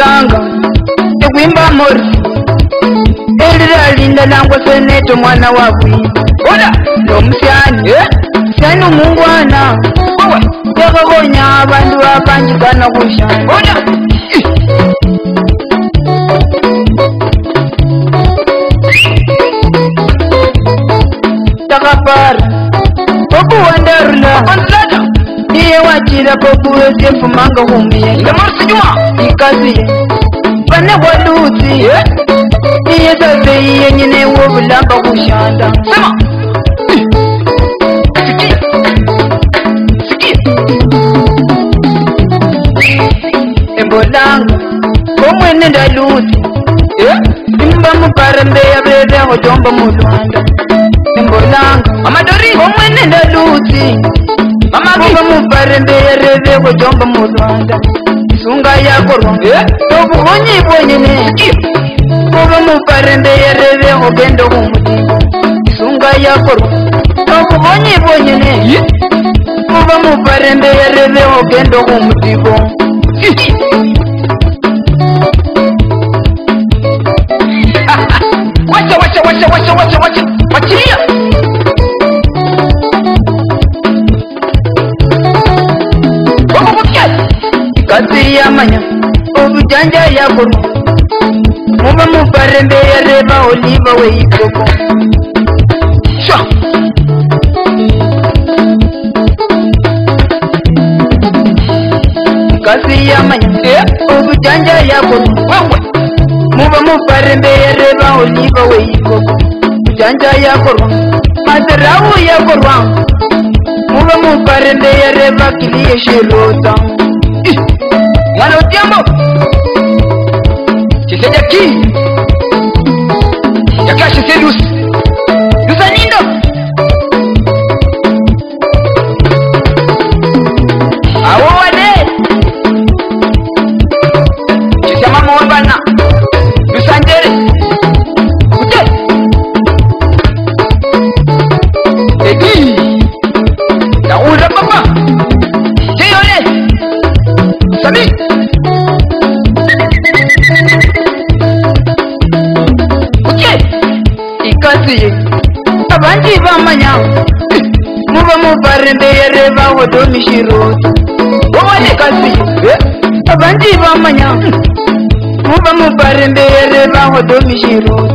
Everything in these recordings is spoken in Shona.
kutanga ekuimba mori eriralinda nangwa seneto mwana wakwi ola nomusyani eh? musyani omungwana owe yakakonya abandu bapanjikana kusya ola takapara okuwandarula niye wacira kokuwezyefumanga kumiye ngamorisijuma kasi bane waluti iye sase iye nyine wo bulamba kushanda sema embolanga komwene ndaluti imba mukarembe yabede hojomba mulwanda embolanga amadori komwene ndaluti mamakomba mubarembe yarebe hojomba mulwanda tungayakholwa eh? obukhonyi bwonyene oba muparende yereve ogenda khumutima tungayakholwa obukhonyi bwonyene eh? oba muparende yereve ogenda khumutiko wacha wacha wacha wacha wacha yamanya obujanja yakomi muba mubarembeyareba oliva weikoko sa kasi yamanya eh, obujanja yakomi wewe muba mubarembeyareba oliva weikoko janja yakorwa masirau yakorwa muba mubarembeyareba kiliyesheroza eh! jadi oke ikasiye abandi bamanya muba mubarembeyere bahodomishiroti wawonekasiye abandi bamanya muba mubarembeyere bahodomishiroti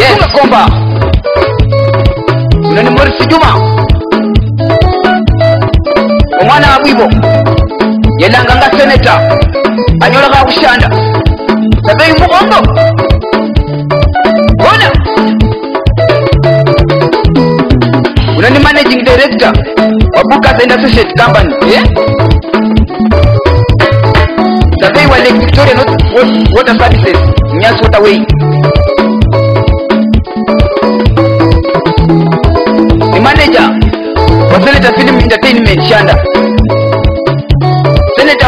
Yes. Eh. Komba. Unanimorisi Juma. bwibo yenanga nga seneta anyola kakushanda sabeyi mukongo bona unani managing director wa bukas and associate company yeah? sabeyi wa lake victoria not water services nyas waterway ni manager wa senator film entertainment shanda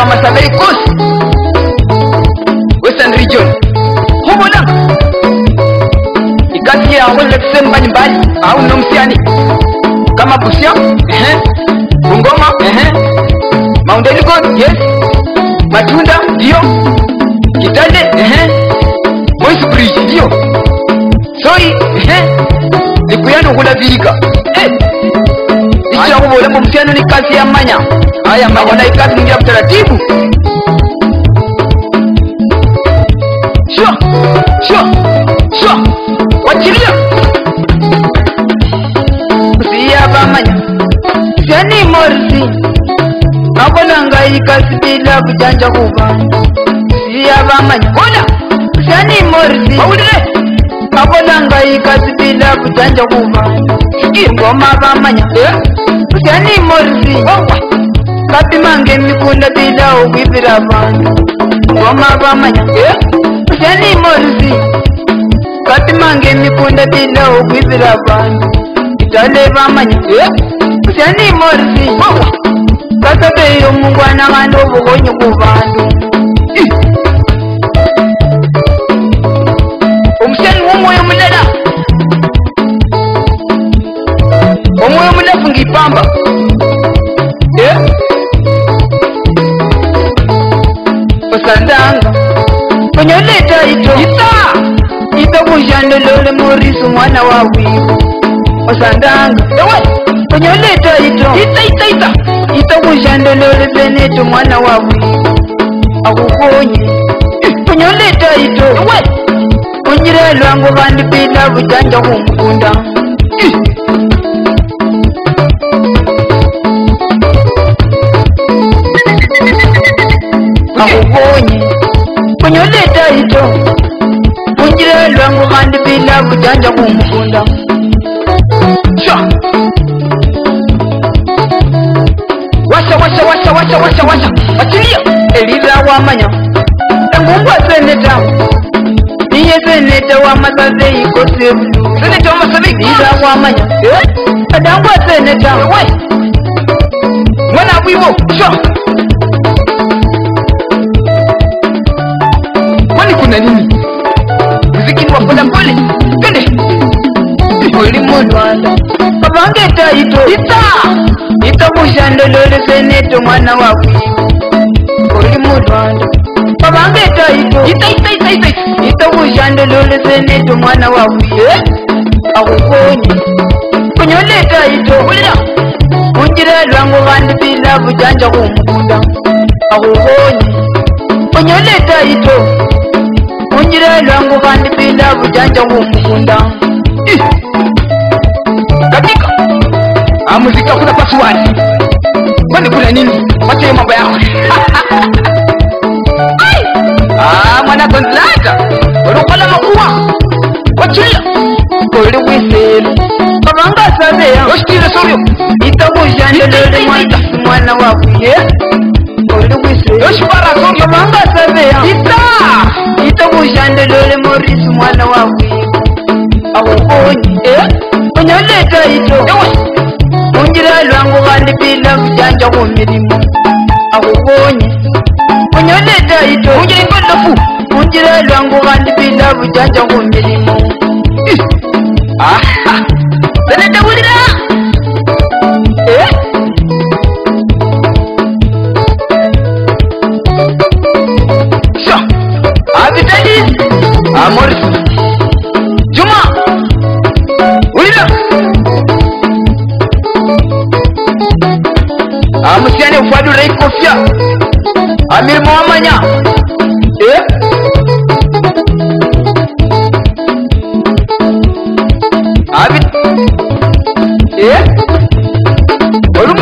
sama sampai kus Western region Hobo lang Ikati ya wala kusema mbali mbali Au Kama Busia Bungoma Ehe Mount Elgon Yes yenu ni kazi ya manya. Haya manya na ingia mtaratibu. Shua, shua, shua. Wachilia. Usiya ba manya. Jani morsi. Nakona ngai kazi bila kujanja kuba. Usiya ba manya. Ona. Jani morsi. Maulile. Nakona ngai kazi bila kujanja kuba. ingoma vamanya eh? kutyani morisi vapimange oh, mikunda tiyilawo kuyivira vanhu ingoma vamanya eh? kutyani morisi vapimange mikunda tiyilawo kuyivira vanhu itale vamanya eh? kutyani morisi vasabeyo oh, mungwana vanovokonyi kuvanhu pamba yeah. osandanga onyoleta ito ita itokujandelole morisu mwana wa wivu osandanga ewe onyoleta ito ita ita ita itokujandelole beneto mwana wa wivu akukonye onyoleta ito ewe onyirelwangu bandi bila bujanja kumukunda kujanja kumugunda washa washa washa washa washa washa wasilia elira wamanya engumbwa zeneta niye zeneta wamasaze ikose bulu zeneta wamasaze elira wamanya adangwa zeneta we mwana bwibo sure kabisa ito mushando loliseneto mwana wako oli mulwando pavange to ito ito mushando loliseneto mwana wako akukoni kunyoleta ito unjira lwangu kandi bilavu janja kumukunda akukoni kunyoleta ito unjira lwangu kandi bilavu janja kumukunda muziki hakuna password, kwani kuna nini? Wacha mambo yako ah, mwana kontlata urukola makuwa wachila kuri wiselu babanga sabeya oshikile soryo itabujandelele mwana mwana wakuye kuri wiselu oshibara soryo babanga sabeya ita itabujandelele morisi mwana wakuye awo konyi eh onyoleta ito ewa kujja ku mirimu akubonye onyoleta ito ujaingolofu unjira lwangu kandi bila bujanja ku mirimu ah.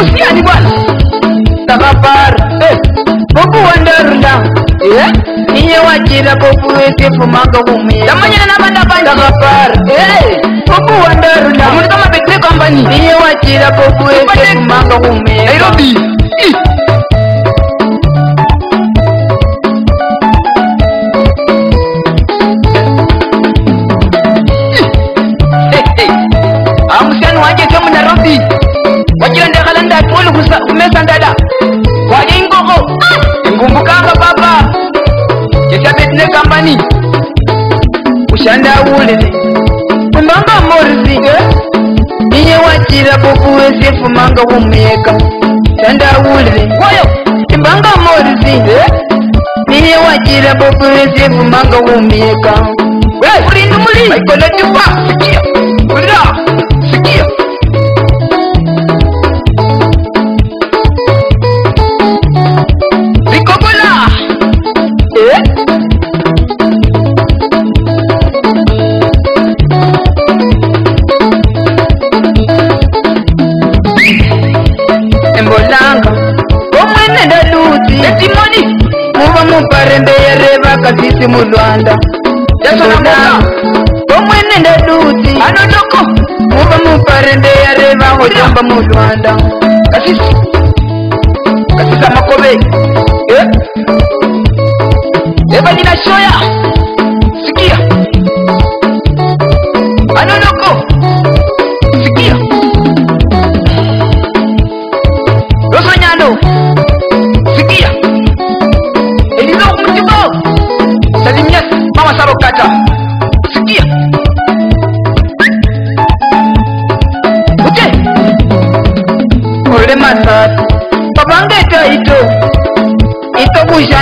kusikia ni bwana takapara eh, eh? bobuwandarunda iye wajira bobuwekefumanga kumwira tamanyana nabadapanitakapara eh? bobuwandarunda mulika mabetri kampani iye wajira bobuwekefumanga kumwira nairobi ndaifumanga womuyeka ndandaulire timbanga morizi niye wajira bobuezi efumanga womuyeka uri ndimulikonatikwa hey. mugamba mu lwanda kasisi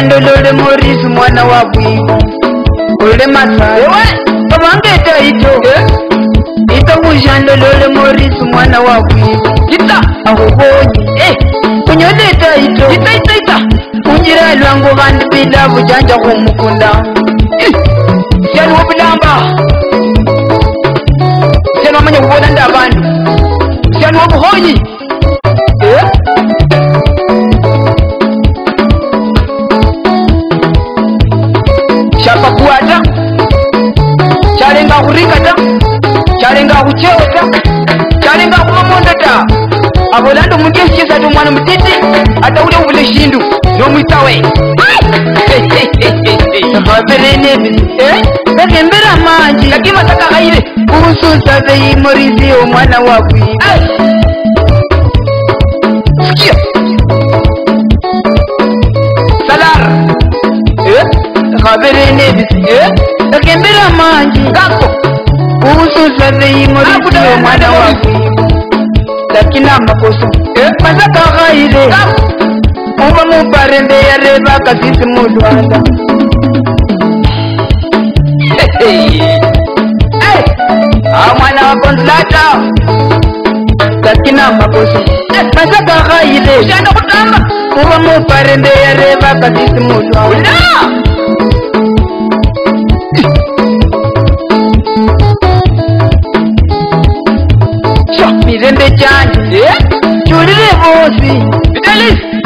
ntando lole morisi mwana wa bwibo ole matsaewe tomangeta ito ito mujando lole morisi mwana wa bwibo ita akubonye e kunyoleta ito itaitaita kunjira lwangu vandi bila bujanja kumukunda eh! syaliwo bulamba syaliwamanya kubona ndi abandu syaliwo buhonyi kuringa ta calinga kucewe ta calinga kumamondo ta apo lando mundiye cisatu mwana mutiti atakuti uvule shindu nomwisawe akembera eh? manji akima sakakaile kususaseyi morisi omwana wakwi eh? salar eh? akaverenevisi akembera manji ngako barree muriitu wa mirembe gyange kyulira eboozi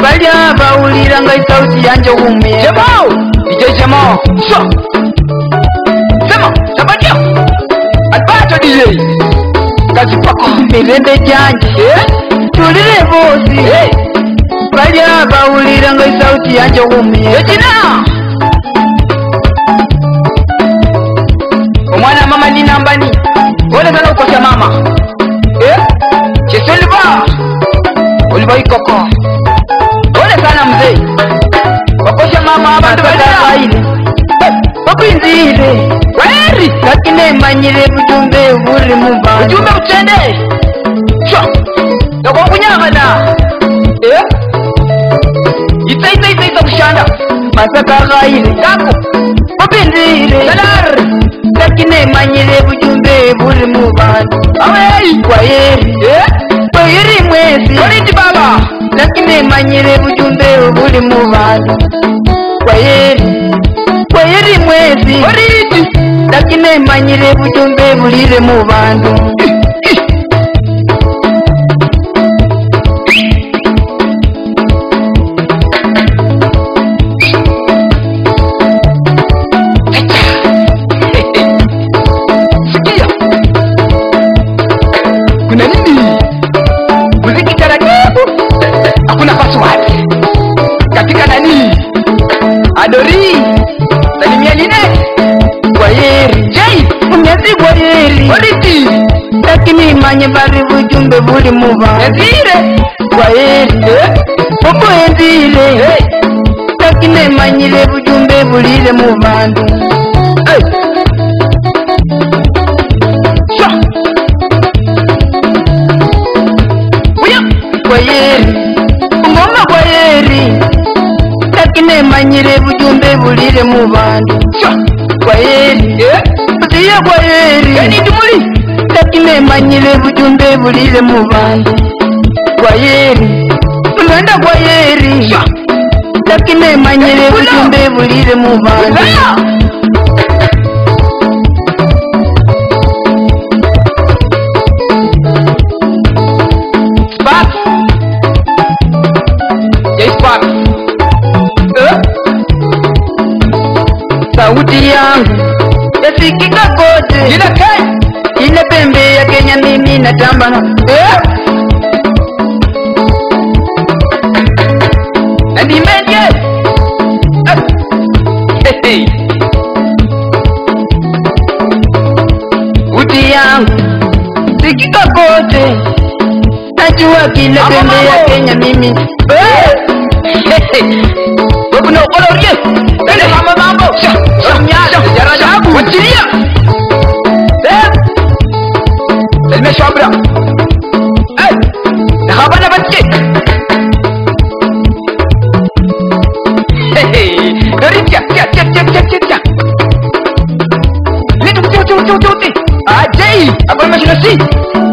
balya bawulira nga esauti yanje wumuyema ijejemo so sema tabatya albato dj kazipako mirembe gyange chulile eh? bosi eh? bali bawulira nga esauti yanje wumuyema ekina eh, omwana mama ni ninambani olekala ukosa mama ulibo ikoko olekana mbe okosha mama abantu balaaile bakwinzile weri lakini manyile bujumbe buri mubajumbe bucende sho nokokunyakana eh? itaitaitaita kushanda masaka gaile kako bapindile salari lakini manyile bujumbe buri mubandu aweyi kwayeri eh? uyiri mwezi oliti baba lakinemanyire ujumbe uvuli muvandu kwayeri kwayeri mwezi oliti lakinemanyire ujumbe vulile muvandu ariko impimanyi bari bujyumbe buri mu bantu waerinde popo enzire ariko impimanyire bujyumbe burire mu bantu gwayeri ungoma gwayeri takinemanyire bujumbe bulire mu bantu gwayeri eh? uziye gwayeri kanindimuli ine manyile vujumbe vulile muvandu kwa yeri unaenda kwa yeri lakini manyile vujumbe vulile muvandu natamba eh Nadimenye eh. Ah! hey. Uti yangu sikika kote, najua kila pembe ya Kenya mimi eh. Hey. Hey. Wewe unaokolorie Hey.